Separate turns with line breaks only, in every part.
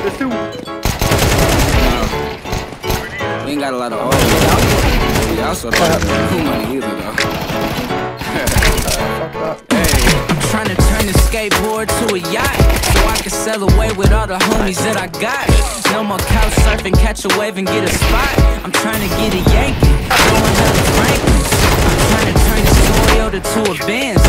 There's two.
We ain't got a lot of oil. We also don't have no money either, though. hey, trying to turn the skateboard to a yacht so I can sail away with all the homies that I got. No more couch surfing, catch a wave and get a spot. I'm trying to get a Yankee, throwing up the Franklins. I'm trying to turn this Toyota to a Benz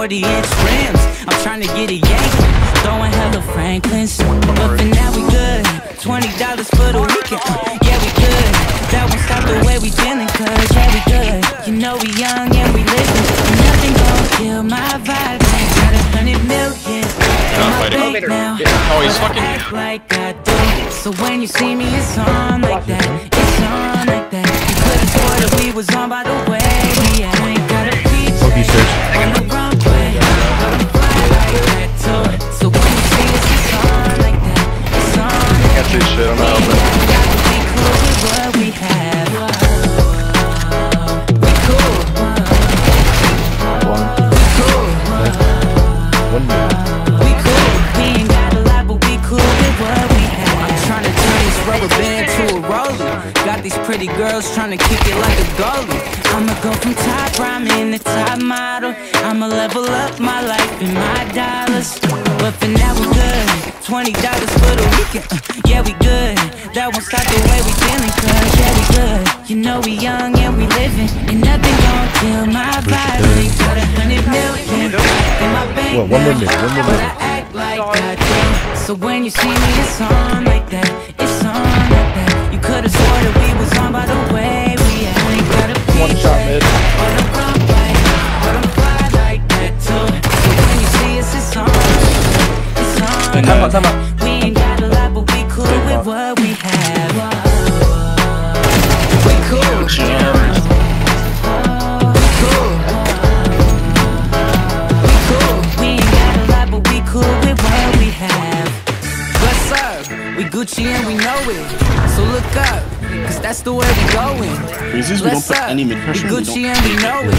40 inch rims. I'm trying to get a Yankee, throwing hella Franklins. But for now we good. Twenty dollars for the weekend. Uh, yeah, we good. That won't stop the way we feeling, cause yeah, we good. You know we young and we living. Nothing gon' kill my vibe. Got a hundred million. in my
fighting.
bank now.
Oh, he's fucking-
like I do. So when you see me, it's on like that. It's on like that. You could've swore that we was on by the way. A roller. Got these pretty girls trying to kick it like a goalie. I'ma go from top rhyming to top model. I'ma level up my life and my dollars. But for now we're good. Twenty dollars for the weekend. Uh, yeah, we good. That won't stop the way we feeling, cause yeah, we good. You know we young and we living. And nothing gon' kill my vibe. Ain't got a hundred million in my bank.
Well, one more minute, one more
But
minute.
I act like I do. So when you see me, it's on like that. It's on like that. You could've swore that we was on by the way we ain't got a
One shot mid.
On the wrong way, but I'm fly like that too. So when you see us, it's on. It's on.
Time out, time out.
What we have. We cool. We cool. We cool. We ain't got a lot, but we cool with what we have. What's up? We Gucci and we know it. So look up, cause that's the way we going.
Crazy is we don't
up.
any.
We
We
Gucci and we know it.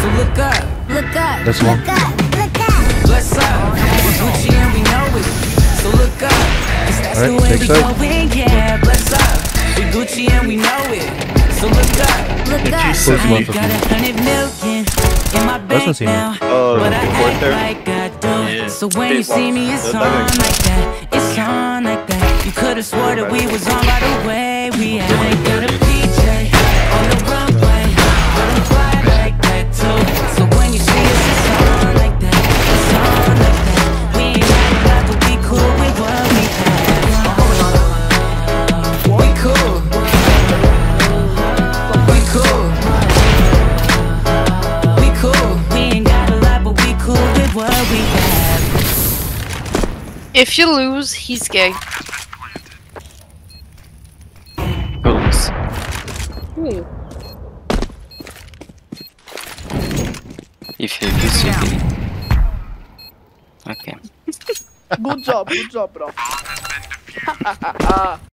So look up,
Look up.
That's one.
Look up. Look up.
bless up. We Gucci and we know it. So look up, cause that's the
Alright,
way
take
we
side.
going. Yeah, bless up. We Gucci and we know it. So look up.
Look up.
Close
I
one
ain't
for
got
me.
a hundred million in my
Last
bank
one, Seymour.
now.
Oh,
But I
the fourth
act
there.
like I do.
Yeah.
So when you see me, it's
That's
on
like-
like that. It's on like that. You could've swore that we was on by the way we ain't
If you lose, he's gay.
Goals.
Ooh.
If you lose, you win. Okay.
Good job, good job, bro.